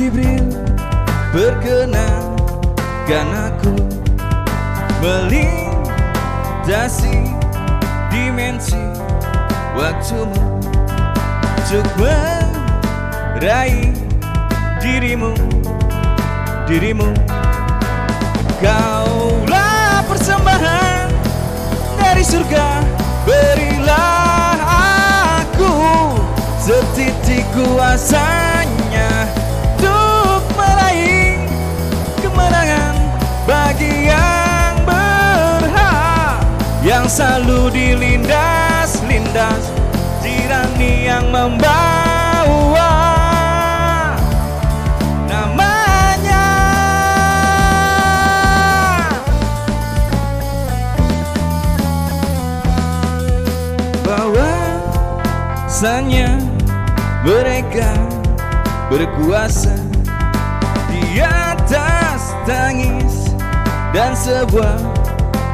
Jibril Perkenankan aku Melintasi dimensi waktumu Untuk meraih dirimu Dirimu. Kaulah persembahan dari surga Berilah aku setitik kuasa. Selalu dilindas-lindas Tirani yang membawa. Namanya. Bahwasanya mereka berkuasa di atas tangis dan sebuah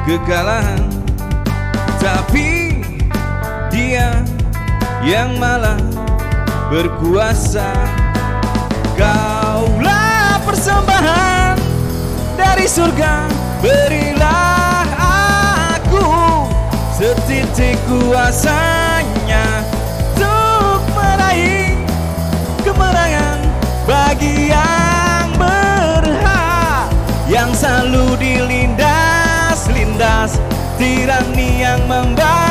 kekalahan Tapi dia yang malah berkuasa. Kaulah persembahan dari surga Berilah aku setitik kuasanya Untuk meraih kemenangan bagi yang berhak Yang selalu dilindas-lindas Tirani yang membawa